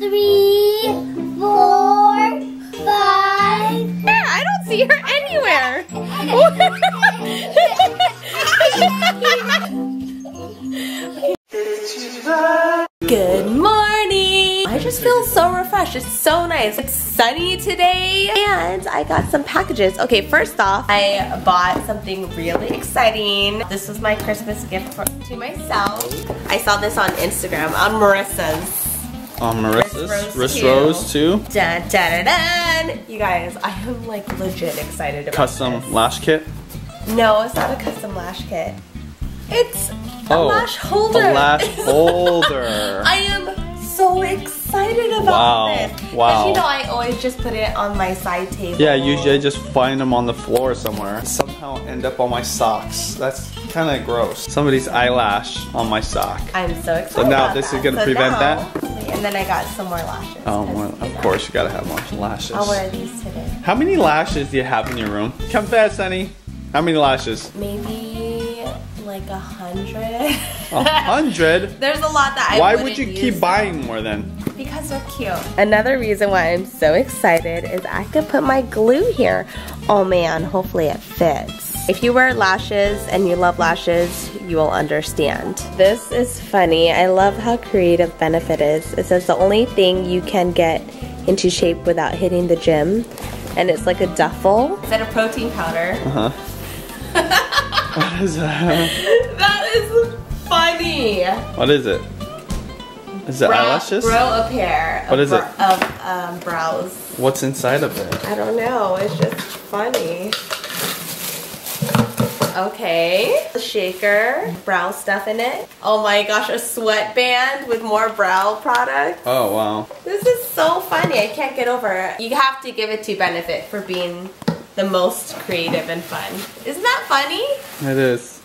three, four, five. Yeah, I don't see her anywhere. Good morning. I just feel so refreshed. It's so nice. It's sunny today and I got some packages. Okay, first off, I bought something really exciting. This was my Christmas gift for, to myself. I saw this on Instagram on Marissa's. Um, on Marissa's, Rose Wrist. Rose too. Dun, dun, dun. You guys, I am like legit excited about this. Custom this. lash kit. No, it's not a custom lash kit. It's a Oh, lash holder. A lash holder. I am so excited about Wow, this. wow. you know I always just put it on my side table. Yeah, usually I just find them on the floor somewhere. Somehow end up on my socks. That's kind of gross. Somebody's eyelash on my sock. I'm so excited. So now this is gonna So prevent now- that? And then I got some more lashes. Oh, 'cause, well, of know, course you gotta have more lashes. I'll wear these today. How many lashes do you have in your room? Confess, honey. How many lashes? Maybe like a hundred. A hundred? There's a lot that I Why would you use, keep though. buying more then? Because they're cute. Another reason why I'm so excited is I could put my glue here. Oh man, hopefully it fits. If you wear lashes and you love lashes, you will understand. This is funny. I love how creative Benefit is. It says the only thing you can get into shape without hitting the gym. And it's like a duffel. Instead of protein powder. Uh huh. what is that? that is funny. What is it? Is it Brow- eyelashes? Grow a pair What of, is it? br- of um, brows. What's inside of it? I don't know. It's just funny. Okay. A shaker. Brow stuff in it. Oh my gosh, a sweatband with more brow product. Oh wow. This is so funny. I can't get over it. You have to give it to Benefit for being the most creative and fun. Isn't that funny? It is.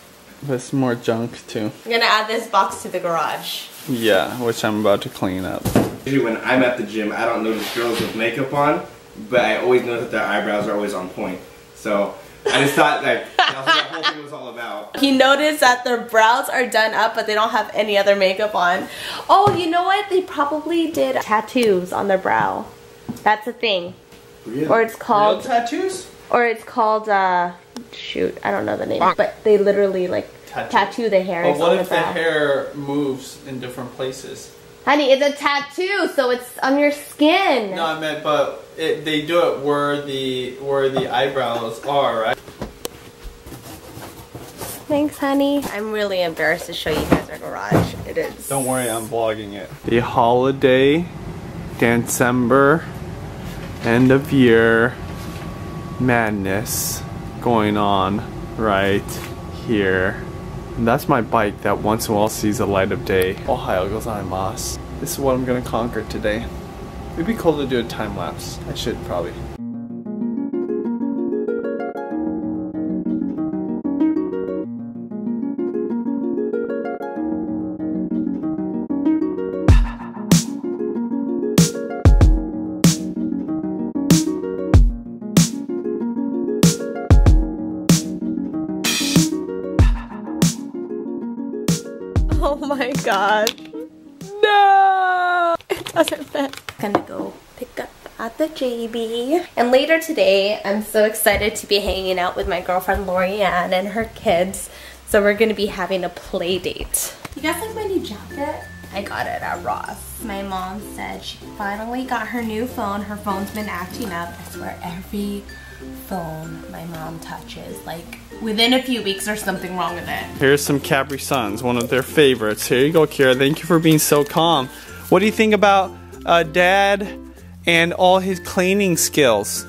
But it's more junk too. I'm gonna add this box to the garage. Yeah, which I'm about to clean up. Usually when I'm at the gym, I don't notice girls with makeup on, but I always know that their eyebrows are always on point. So I just thought like that was what the whole thing was all about. He noticed that their brows are done up, but they don't have any other makeup on. Oh, you know what? They probably did tattoos on their brow. That's a thing. Really? Or it's called, tattoos? or it's called, uh, shoot, I don't know the name, but they literally like Tattoo. tattoo the hair. But what on the if the brow. hair moves in different places? Honey, it's a tattoo, so it's on your skin. No, I meant, but it, they do it where the where the eyebrows are, right? Thanks, honey. I'm really embarrassed to show you guys our garage. It is. Don't worry, I'm vlogging it. The holiday, December, end of year madness going on right here. And that's my bike that once in a while sees the light of day. Ohio gozaimasu. This is what I'm gonna conquer today. It'd be cool to do a time lapse. I should probably. God. No! It doesn't fit. Gonna go pick up at the JB. And later today, I'm so excited to be hanging out with my girlfriend Lorianne and her kids. So we're gonna be having a play date. You guys like my new jacket? I got it at Ross. My mom said she finally got her new phone. Her phone's been acting up. I swear every phone my mom touches, like within a few weeks there's something wrong with it. Here's some Capri Suns, one of their favorites. Here you go, Keira. Thank you for being so calm. What do you think about uh, Dad and all his cleaning skills?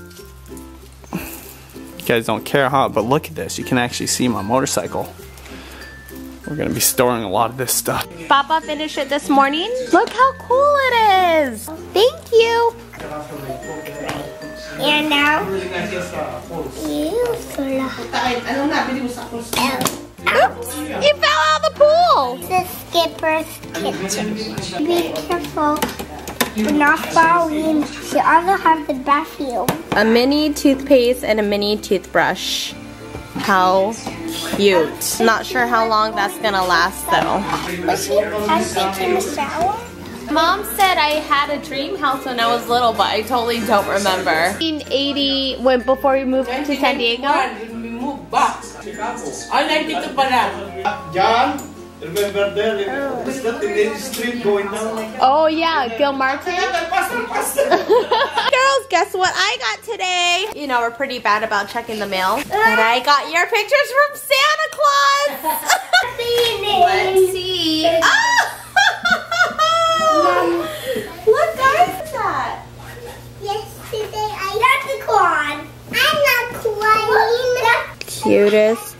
You guys don't care, huh? But look at this. You can actually see my motorcycle. We're gonna be storing a lot of this stuff. Papa finished it this morning. Look how cool it is. Thank you. And now, you Sola. Oops, you fell out of the pool. The skipper's kitchen. Be careful. We're not falling. She also has the bathroom. A mini toothpaste and a mini toothbrush. How cute. Not sure how long that's gonna last though. Was she has taken a shower? Mom said I had a dream house when I was little, but I totally don't remember. 1980, when before we moved to San Diego. When we moved back to Chicago. Ay, nandito pala. John, remember there? Is that the oh. main street going down? Oh yeah, Gil Martin. Girls, guess what I got today? You know, we're pretty bad about checking the mail. But I got your pictures from Santa Claus. Let's see. Oh! Look guys, what's that? Yesterday I got the corn. I'm not crying. Cutest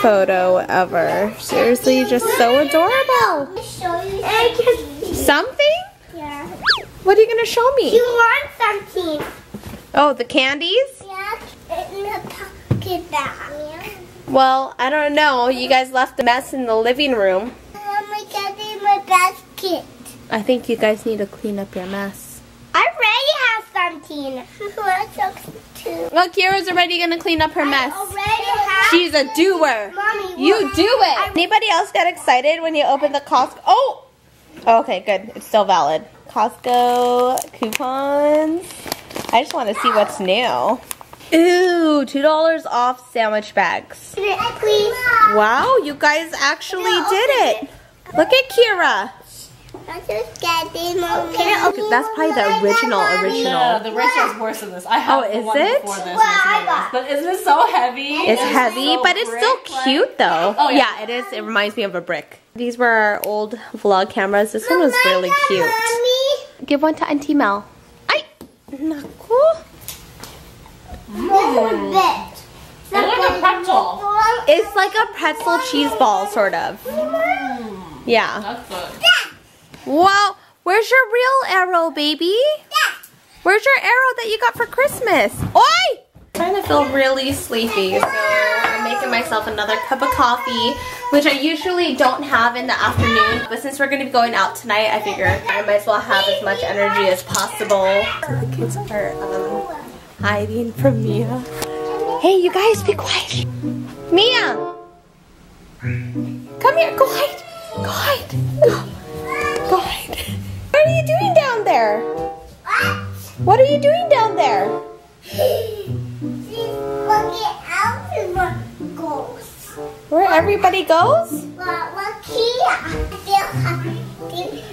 photo ever. Seriously, just so adorable. Show you something. Yeah. What are you gonna show me? You want something? Oh, the candies? Yeah. In the pocket bag. Yeah. Well, I don't know. You guys left a mess in the living room. My god, in my basket. I think you guys need to clean up your mess. I already have something. What's up too? Look, Keira's already gonna clean up her I mess. already have. She's a doer. Mommy, You what? do it. Anybody else get excited when you open the Costco? Oh! oh okay, good. It's still valid. Costco coupons. I just want to see what's new. Ooh, $2 off sandwich bags. Please. Wow, you guys actually did open it. Look at Keira. I'm just getting mommy. That's probably the original original. No, the original is worse than this. I have Oh, is one it? before this. Well, I is got- But isn't it so heavy? It's heavy, so but it's still brick, like- cute though. Oh, yeah. it is. It reminds me of a brick. These were our old vlog cameras. This one was really cute. Mommy. Give one to Auntie Mel. Ay! Naku! This one hmm. bit. It's like a pretzel. It's like a pretzel cheese ball, sort of. Hmm. Yeah. That's good. Wow, where's your real arrow, baby? Yeah. Where's your arrow that you got for Christmas? Oi! trying to feel really sleepy, so I'm making myself another cup of coffee, which I usually don't have in the afternoon. But since we're going to be going out tonight, I figure I might as well have as much energy as possible. So the kids are um, hiding from Miya. Hey, you guys, be quiet. Miya! Come here, go hide. Go hide. Go. Go down there? What are you doing down there? Look at Alvin goes. Where everybody goes? Well, look here. They're.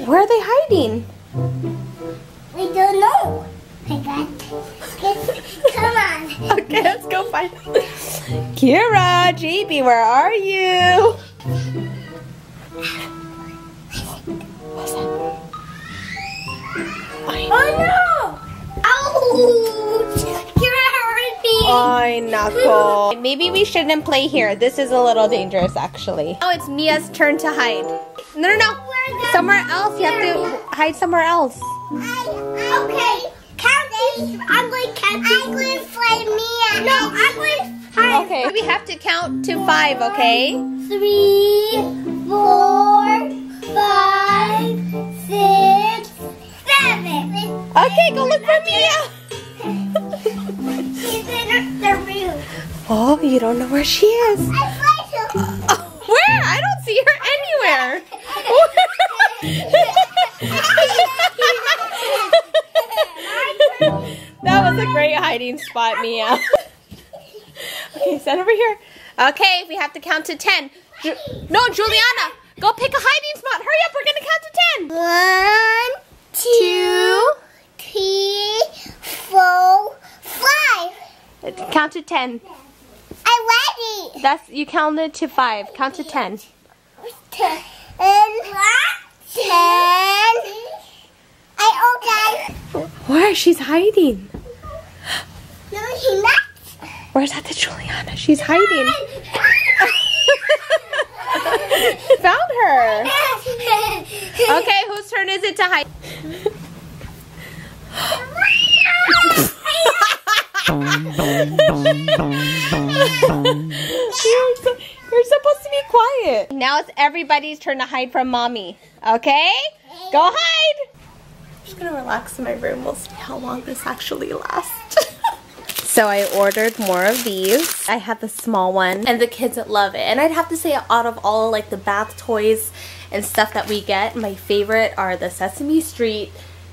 Where are they hiding? We don't know. Come on. Okay, let's go find Keira, JB, where are you? Me. Ay. Maybe we shouldn't play here. This is a little dangerous, actually. Oh, it's Miya's turn to hide. No, no, no. Somewhere else. You have to hide somewhere else. I, okay. Count. I'm going to count. I'm going to find Miya. No, I'm going to find Okay. We have to count to five, okay? three, four, five, six, seven. Okay, go look for Miya. Oh, you don't know where she is. Her. Where? I don't see her anywhere. that was a great hiding spot, Miya. okay, stand over here. Okay, we have to count to ten. Ju- no, Julianna, go pick a hiding spot. Hurry up, we're gonna count to ten. One, two, three, four, five. Count to ten. I'm. That's you counted to five. Count to ten. Ten. Ten. I okay. Where? She's hiding. No, he's not. Where's that to Julianna? She's hiding. Found her. Okay, whose turn is it to hide? You're, so- you're supposed to be quiet. Now it's everybody's turn to hide from mommy. Okay? Go hide. I'm just gonna relax in my room. We'll see how long this actually lasts. So I ordered more of these. I had the small one and the kids love it. And I'd have to say out of all like the bath toys and stuff that we get, my favorite are the Sesame Street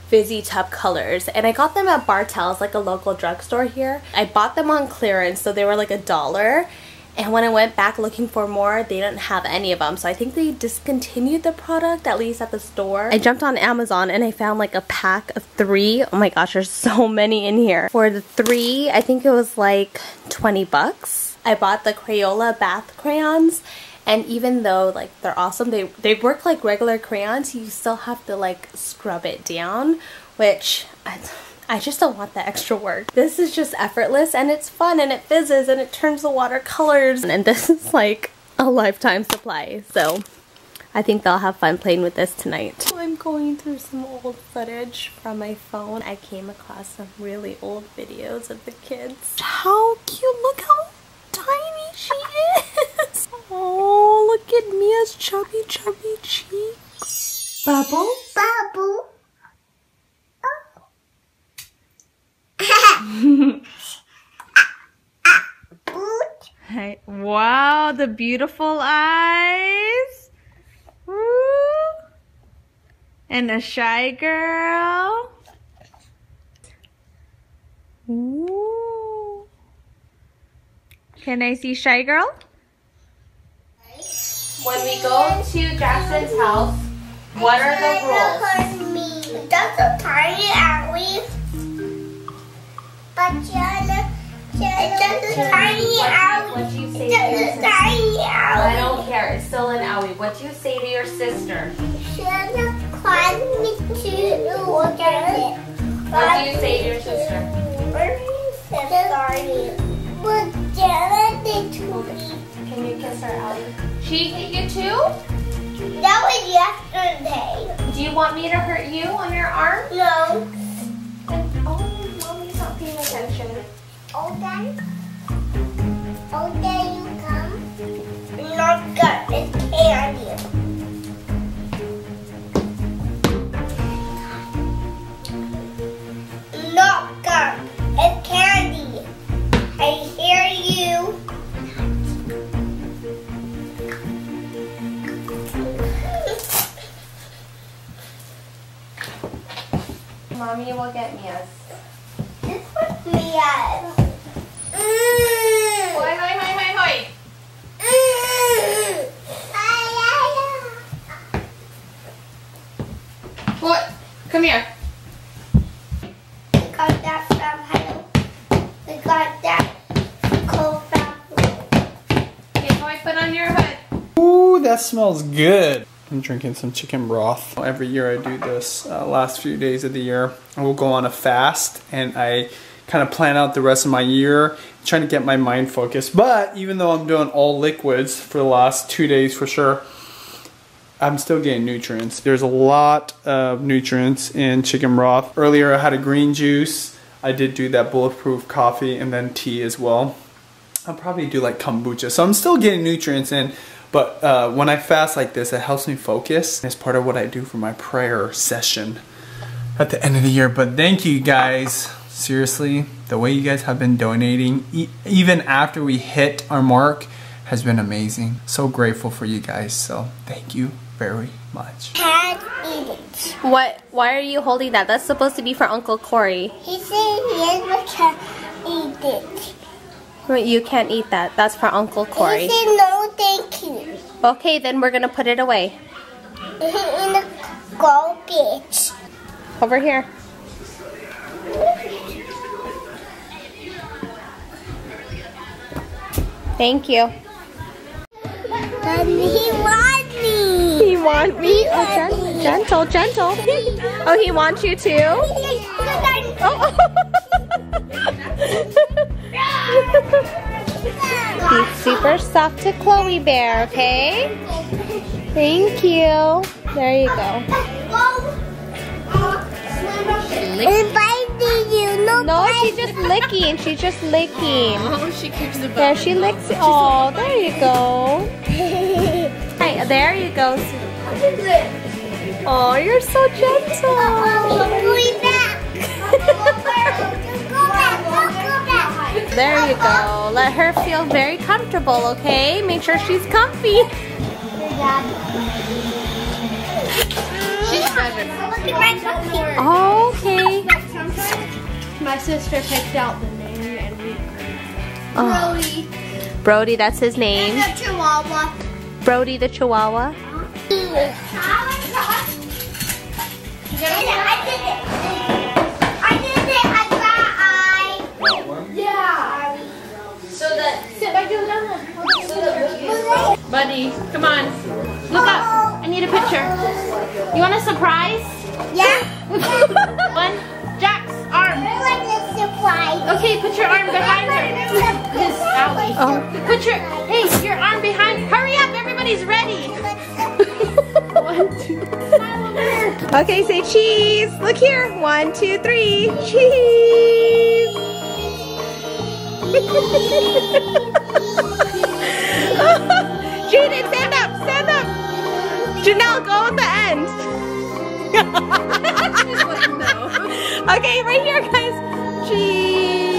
fizzy tub colors and I got them at Bartell's like a local drugstore here. I bought them on clearance so they were like a dollar and when I went back looking for more they didn't have any of them so I think they discontinued the product at least at the store. I jumped on Amazon and I found like a pack of three. Oh my gosh there's so many in here. For the three I think it was like 20 bucks. I bought the Crayola bath crayons and even though like they're awesome they they work like regular crayons you still have to like scrub it down which I, I just don't want the extra work this is just effortless and it's fun and it fizzes and it turns the watercolors and this is like a lifetime supply so I think they'll have fun playing with this tonight. I'm going through some old footage from my phone. I came across some really old videos of the kids. How cute! Look how tiny she is! Oh, look at Miya's chubby, chubby cheeks. Bubble? Bubble. Hey, wow, the beautiful eyes. Woo. And a shy girl. Ooh. Can I see shy girl? When we go to Jaxon's house, what are the rules? That's a tiny alley. But Jenna, Jenna, that's a tiny alley. What do you say to a sister? tiny I don't care. It's still an owie. What do you say to your sister? Jenna climbed me to look at it. What do you say to your sister? Sorry. But Jenna did to me. Can you kiss her, Owie? She hit you too? That was yesterday. Do you want me to hurt you on your arm? No. Okay. Okay, you come. Not good. It's candy. Not good. It's candy. I hear you. Mommy will get Miya's. This was me at. Hoi, hoi, hoi, hoi, hoi. What? Come here. We got that from Hello. We got that cold from Okay, hoi, put on your hood. Ooh, that smells good. I'm drinking some chicken broth. Every year I do this. Uh, last few days of the year, I will go on a fast and I kind of plan out the rest of my year, trying to get my mind focused. But even though I'm doing all liquids for the last two days for sure, I'm still getting nutrients. There's a lot of nutrients in chicken broth. Earlier I had a green juice. I did do that bulletproof coffee and then tea as well. I'll probably do like kombucha. So I'm still getting nutrients in, but uh, when I fast like this, it helps me focus. It's part of what I do for my prayer session at the end of the year. But thank you guys. Seriously, the way you guys have been donating, e even after we hit our mark, has been amazing. So grateful for you guys. So thank you very much. Can't eat it. What? Why are you holding that? That's supposed to be for Uncle Corey. He said yes, but can't eat it. But You can't eat that. That's for Uncle Corey. He said no, thank you. Okay, then we're gonna put it away. In the garbage. Over here. Thank you. He wants me. He wants me? Oh, gen- gentle, gentle. Oh, he wants you too? Oh. He's super soft to Chloe Bear, okay? Thank you. There you go. Inviting you. No, No, she's just licking. She's just licking. Oh, she keeps the There, she licks it. Oh, there you go. Hi, there you go. Oh, you're so gentle. going back. Go back. Go back. There you go. Let her feel very comfortable, okay? Make sure she's comfy. seven. Look at my cupcake. Oh, okay. My sister picked out the name and we Oh, Brody. Brody, that's his name. And a chihuahua. Brody the Chihuahua. I did it. I did it. I got I. Yeah. So that sit back down there. Buddy, come on. Look up. I need a picture. You want a surprise? Yeah. One. Okay, put your arm behind her. Owie. Oh. Put your hey, your arm behind. Hurry up, everybody's ready. One, two. Okay, say cheese. Look here. One, two, three. Cheese. Jaden, stand up. Stand up. Janelle, go at the end. okay, right here, guys. Cheese.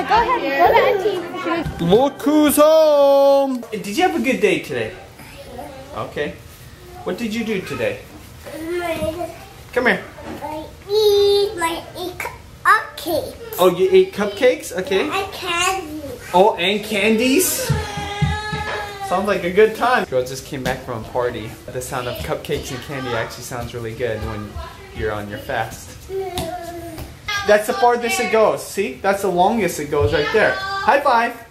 Yeah, go ahead. Go to auntie. Look who's home! Did you have a good day today? Okay. What did you do today? Come here. I eat my cupcake. Oh, you ate cupcakes? Okay. And candy. Oh, and candies? Sounds like a good time. Girl just came back from a party. The sound of cupcakes and candy actually sounds really good when you're on your fast. That's the farthest it goes. See? That's the longest it goes right there. High five.